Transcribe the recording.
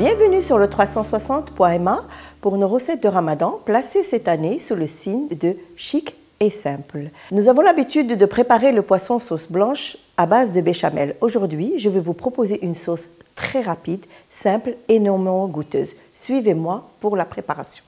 Bienvenue sur le 360.ma pour nos recettes de Ramadan placées cette année sous le signe de chic et simple. Nous avons l'habitude de préparer le poisson sauce blanche à base de béchamel. Aujourd'hui, je vais vous proposer une sauce très rapide, simple et non goûteuse. Suivez-moi pour la préparation.